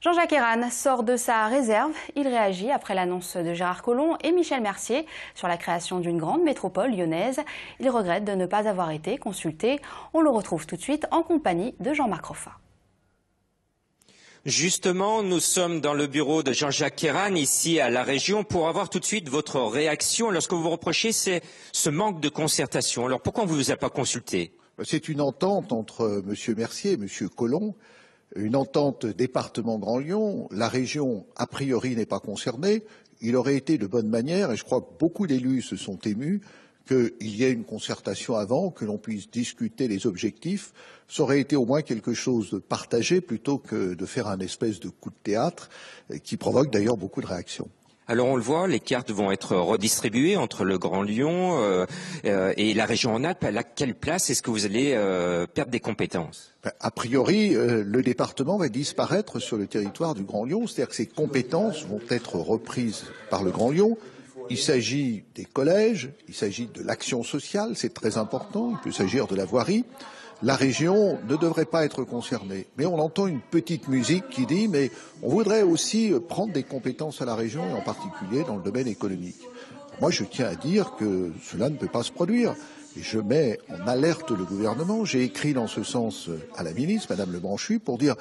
Jean-Jacques Eran sort de sa réserve. Il réagit après l'annonce de Gérard Collomb et Michel Mercier sur la création d'une grande métropole lyonnaise. Il regrette de ne pas avoir été consulté. On le retrouve tout de suite en compagnie de Jean-Marc Roffa. Justement, nous sommes dans le bureau de Jean-Jacques Eran, ici à la région, pour avoir tout de suite votre réaction lorsque vous vous reprochez c'est ce manque de concertation. Alors pourquoi on ne vous a pas consulté? C'est une entente entre M. Mercier et M. Collomb une entente département Grand Lyon, la région a priori n'est pas concernée, il aurait été de bonne manière, et je crois que beaucoup d'élus se sont émus, qu'il y ait une concertation avant, que l'on puisse discuter les objectifs. Ça aurait été au moins quelque chose de partagé plutôt que de faire un espèce de coup de théâtre qui provoque d'ailleurs beaucoup de réactions. Alors on le voit, les cartes vont être redistribuées entre le Grand Lyon euh, euh, et la région en Alpes. À quelle place est-ce que vous allez euh, perdre des compétences? Ben, A priori, le département va disparaître sur le territoire du Grand Lyon, c'est-à-dire que ces compétences vont être reprises par le Grand Lyon. Il s'agit des collèges, il s'agit de l'action sociale, c'est très important, il peut s'agir de la voirie la région ne devrait pas être concernée. Mais on entend une petite musique qui dit mais on voudrait aussi prendre des compétences à la région et en particulier dans le domaine économique. Moi, je tiens à dire que cela ne peut pas se produire. Et je mets en alerte le gouvernement. J'ai écrit dans ce sens à la ministre, Madame Lebranchu, pour dire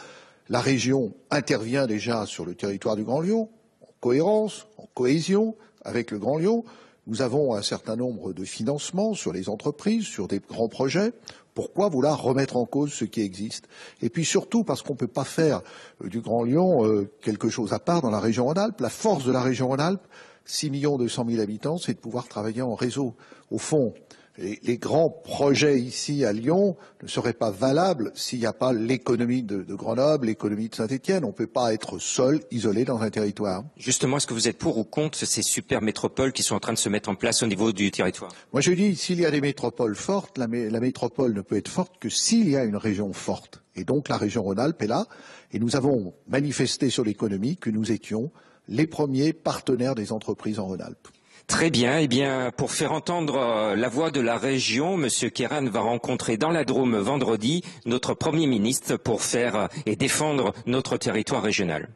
la région intervient déjà sur le territoire du Grand Lyon, en cohérence, en cohésion avec le Grand Lyon. Nous avons un certain nombre de financements sur les entreprises, sur des grands projets. Pourquoi vouloir remettre en cause ce qui existe? Et puis surtout parce qu'on ne peut pas faire euh, du Grand Lyon euh, quelque chose à part dans la région Rhône-Alpes. La force de la région Rhône-Alpes, 6 millions 200 000 habitants, c'est de pouvoir travailler en réseau. Au fond, les, grands projets ici à Lyon ne seraient pas valables s'il n'y a pas l'économie de, Grenoble, l'économie de Saint-Étienne. On ne peut pas être seul, isolé dans un territoire. Justement, est-ce que vous êtes pour ou contre ces super métropoles qui sont en train de se mettre en place au niveau du territoire? Moi, je dis, s'il y a des métropoles fortes, la, la métropole ne peut être forte que s'il y a une région forte. Et donc, la région Rhône-Alpes est là. Et nous avons manifesté sur l'économie que nous étions les premiers partenaires des entreprises en Rhône-Alpes. Très bien. Eh bien, pour faire entendre euh, la voix de la région, Monsieur Kéran va rencontrer dans la Drôme vendredi notre Premier ministre pour faire euh, et défendre notre territoire régional.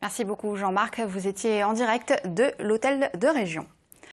Merci beaucoup Jean-Marc. Vous étiez en direct de l'hôtel de région.